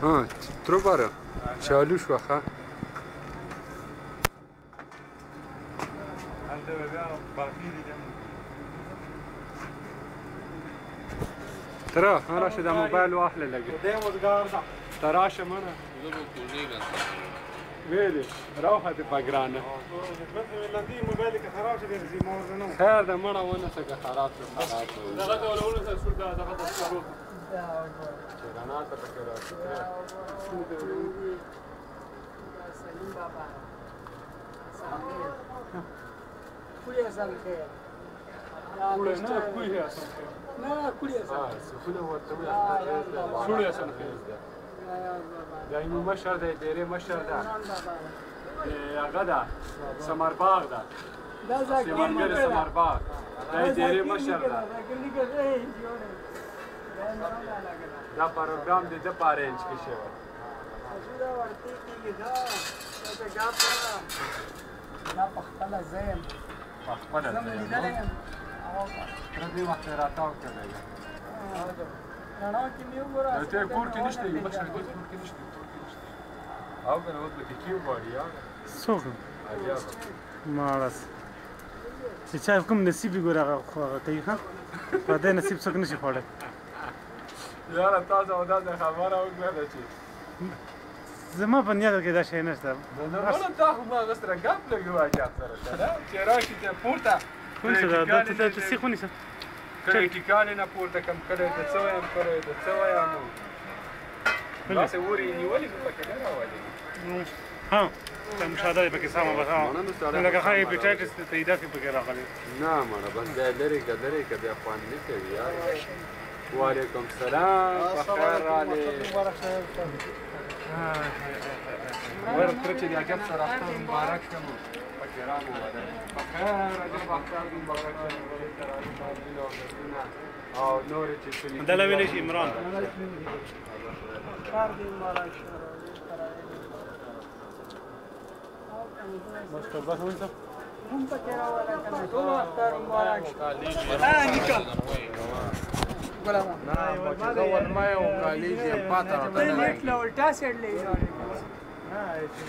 Ha, trovară. Și alușu aha. Altă vedea barbirii de ترى انا راشد موبايل واحلى لك قدامه قارده تراشه منا ویلی راوخه د بګرانه خیر ده مړه ونه څه خراب ده خراب ده دغه ولونه څه شو دا دغه څه Granata perché era stupido quindi Salim Baba Sanker Kulia Sanker نه کوی هستم نه کوی هستم سکونه ورته ولا سوري هستم دا یو مشر دی ډیره مشر ده هغه ده سمر باغ ده دا زکر سمر باغ دا ډیره مشر ده دا پروګرام د د پاره انچ کې شوی حضور ورته کېږي دا دا ګاپ دا پختل زم پختل زم او تر دې وخت راتاو کېږي نه نه کې نیو ګور ته کور کې نشته یو بچ کور کې نشته او کنه وځل کې کیو غواړي یا څوک مارس چې چا کوم نصیب ګور هغه خو هغه کوي ها په دې نصیب څوک نشي خوړل یاره تاسو او داسې خبره وکړله چې زما په نیت کې دا شی نشته نورماله تا خو ما هغه سره ګپ لږې واچا سره چې راشي ته پورته سیخ ونیسه کله ټیکانې نه پورته کم کله د څه وایم کله د څه وایم داسې اورې نیولې خو پکې نه راولې ها مشاهده پکې سمه به ها لکه خای پیټایټس ته پیدا کې پکې راغلی نه مړه بس دا لري کدرې کده خوان نه کوي یار وعليكم السلام بخير عليك وين التركي اللي عجبت صراحة مبارك شمو دلا وینش عمران مصطفى وانت هم بكره ولا كان تو اختار مبارك اه نيكا ګل ما نه ما زه ور ما یو کالج یې پاتره ده نه نه